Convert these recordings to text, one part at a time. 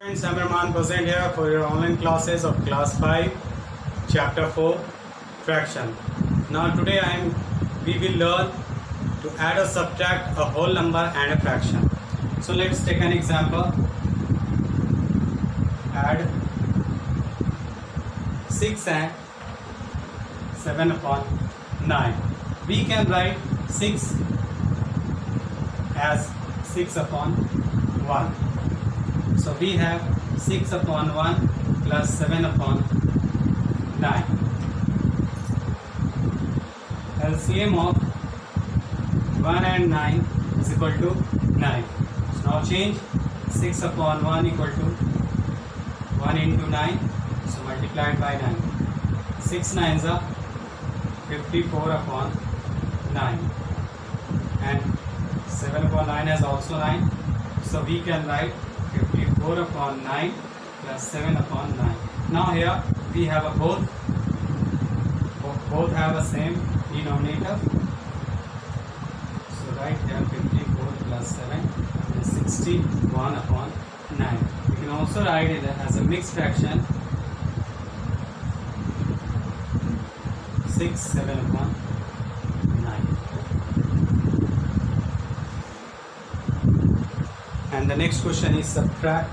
Friends, I'm Rahman present here for your online classes of class 5 chapter 4 fraction. Now today I am we will learn to add or subtract a whole number and a fraction. So let's take an example. Add 6 and 7 upon 9. We can write 6 as 6 upon 1. So we have 6 upon 1 plus 7 upon 9. LCM of 1 and 9 is equal to 9. So now change 6 upon 1 equal to 1 into 9. So multiplied by 9. 6 nines are 54 upon 9. And 7 upon 9 is also 9. So we can write 54 upon 9 plus 7 upon 9. Now here we have a both both have the same denominator. So write here 54 plus 7 is 61 upon 9. You can also write it as a mixed fraction 6 7 upon 9. And the next question is subtract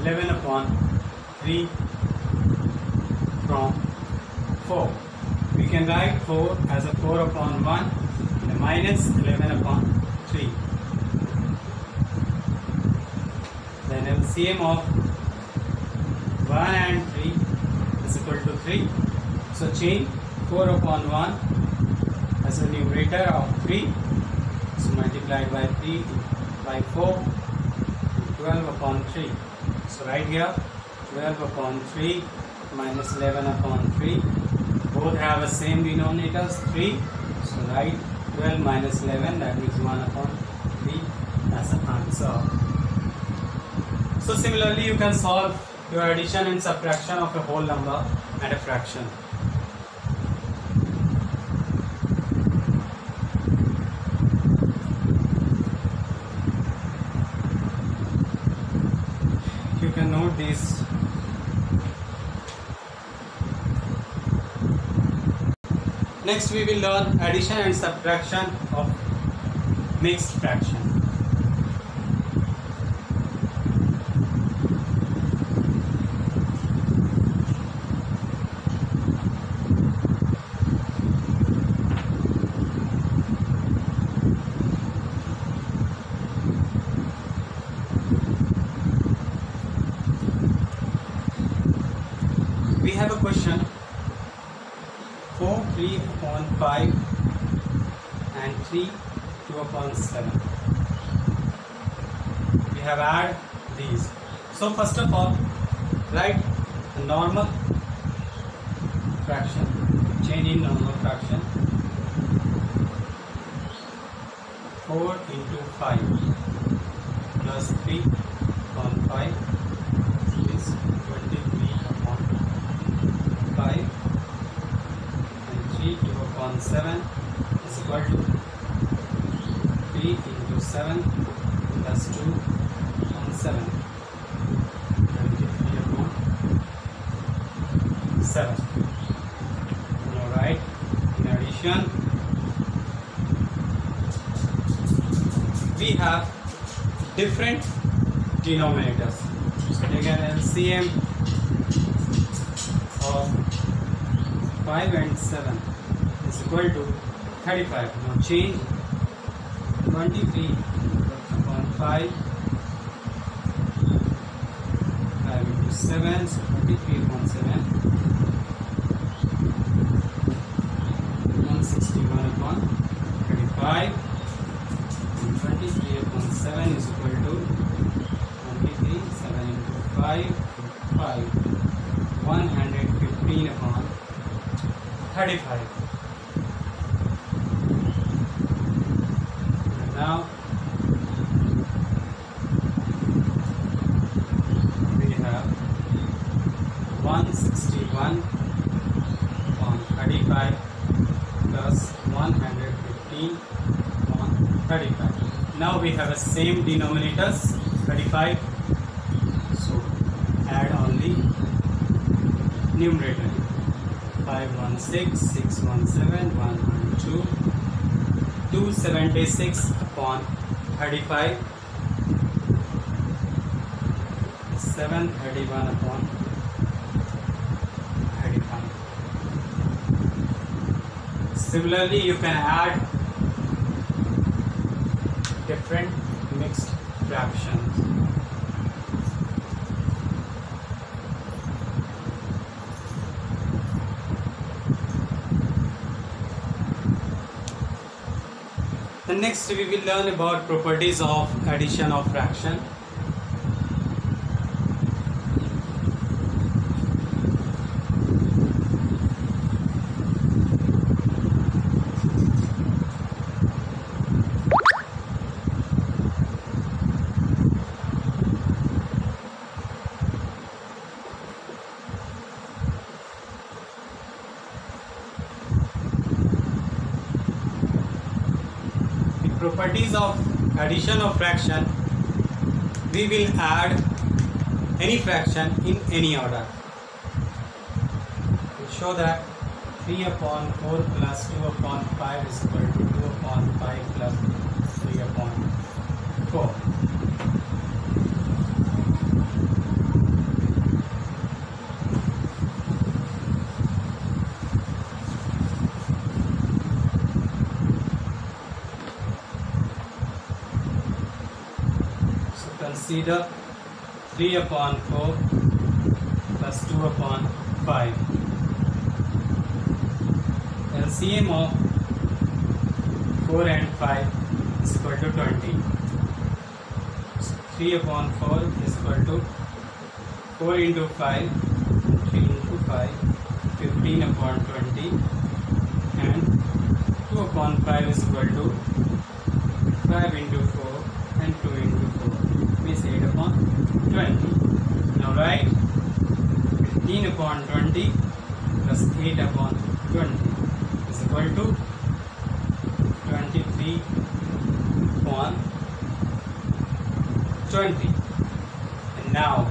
11 upon 3 from 4. We can write 4 as a 4 upon 1 and minus 11 upon 3. Then LCM of 1 and 3 is equal to 3. So change 4 upon 1 as a numerator of 3 so multiplied by 3 by 4 12 upon 3 so right here 12 upon 3 minus 11 upon 3 both have the same denominators 3 so right 12 minus 11 that means 1 upon 3 as the answer. So similarly you can solve your addition and subtraction of a whole number and a fraction you can note this next we will learn addition and subtraction of mixed fraction. We have a question. 4 3 upon 5 and 3 2 upon 7 we have add these. So first of all write the normal fraction change in normal fraction 4 into 5 plus 3 upon 5 is 23 upon 5 and 3 2 upon 7 is equal to 3 into 7 plus 2 upon 7 23 upon 7 alright in addition we have different denominators. An LCM of 5 and 7 is equal to 35. Now change 23 upon 5. 5 into 7, so 23 upon 7. 161 upon 35. And 23 upon 7 is equal to 23, 7 into 5, 5. 115 upon 35. 35 plus 115 upon 35. Now we have are same denominators 35 so add only numerator. 516 617 112 276 upon 35 731 upon 35 similarly you can add different mixed fractions The next we will learn about properties of addition of fraction. Properties of addition of fraction we will add any fraction in any order. We show that 3 upon 4 plus 2 upon 5 is equal to 2 upon 5 plus 3 upon 4. So consider 3 upon 4 plus 2 upon 5. LCM of 4 and 5 is equal to 20. So 3 upon 4 is equal to 4 into 5, 3 into 5, 15 upon 20 and 2 upon 5 is equal to 5 into 4 and 2 into 4 means 8 upon 20. Now write 15 upon 20 plus 8 upon 20 is equal to 23 upon 20. And now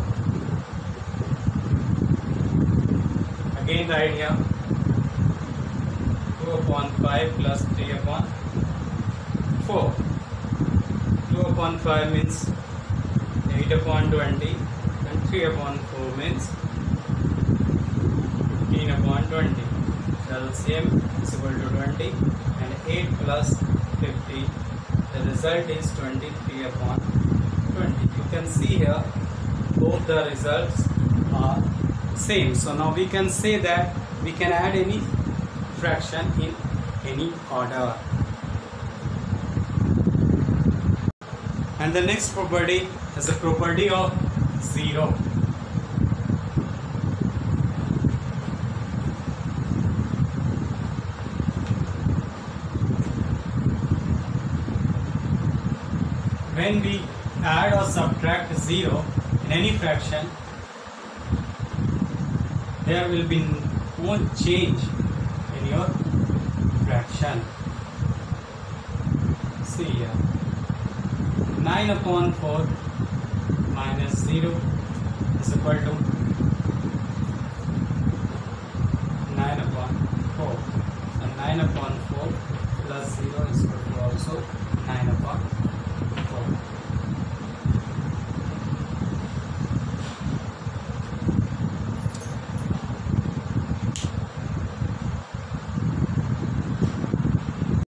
again write here 2 upon 5 plus 3 upon 4. 2 upon 5 means 8 upon 20 and 3 upon 4 means 15 upon 20. So LCM is equal to 20 and 8 plus 50. The result is 23 upon 20. You can see here both the results are same. So now we can say that we can add any fraction in any order. And the next property is the property of zero. When we add or subtract zero in any fraction, there will be no change in your fraction. See here. 9 upon 4 minus 0 is equal to 9 upon 4 and 9 upon 4 plus 0 is equal to also 9 upon